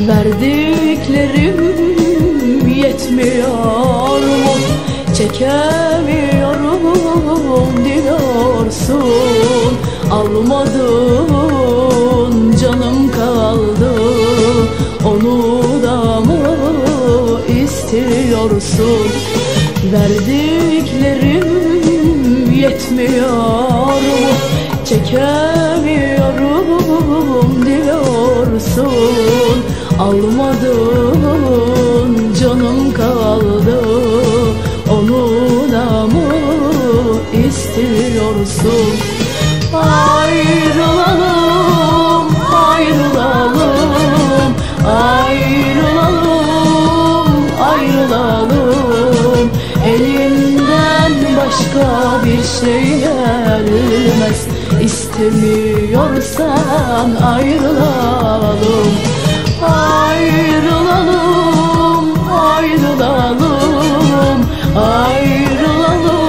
Verdiklerim yetmiyor mu? Çekemiyorum diyorsun Almadın canım kaldı Onu da mı istiyorsun? Verdiklerim yetmiyor mu? Çekemiyorum diyorsun Almadın canım kaldı. Onu da mı istiyorsun. Ayrılalım, ayrılalım Ayrılalım, ayrılalım. Elimden başka bir şey gelmez. İstemiyorsan Ayrılalım, ayrılalım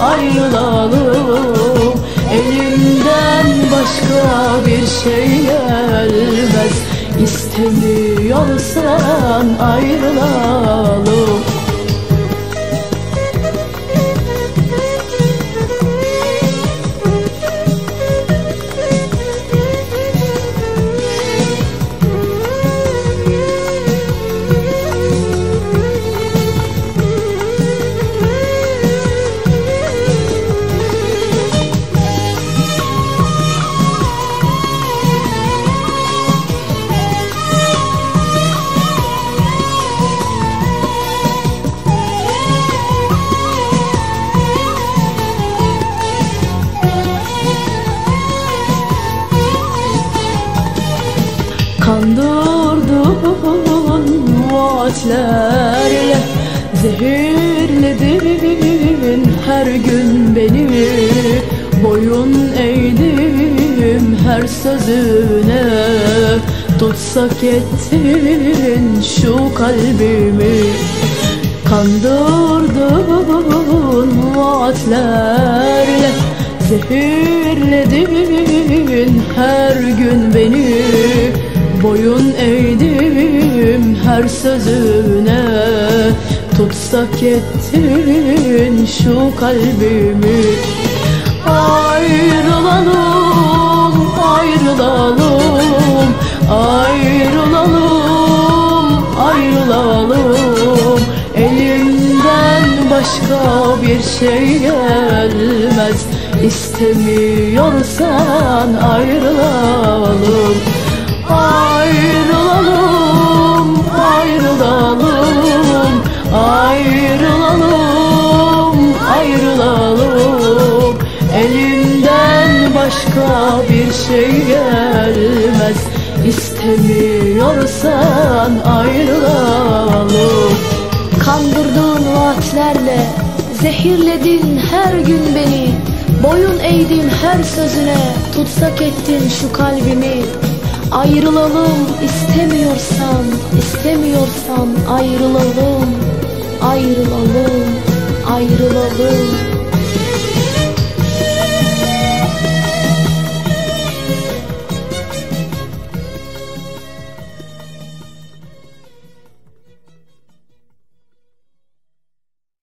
Ayrılalım, Elimden başka bir şey gelmez. İstemiyorsan ayrılalım Kandırdın vaatlerle Zehirledin her gün beni. Boyun eğdim her sözüne. Tutsak ettin şu kalbimi. Kandırdın vaatlerle Zehirledin her gün beni Boyun eğdim her sözüne. Tutsak ettin şu kalbimi. Ayrılalım, ayrılalım Ayrılalım, ayrılalım. Elimden başka bir şey gelmez. İstemiyorsan ayrılalım Ayrılalım, şey gelmez. İstemiyorsan ayrılalım. Kandırdığın vaatlerle Zehirledin her gün beni. Boyun eğdim her sözüne Tutsak ettin şu kalbimi. Ayrılalım istemiyorsan istemiyorsan Ayrılalım Ayrılalım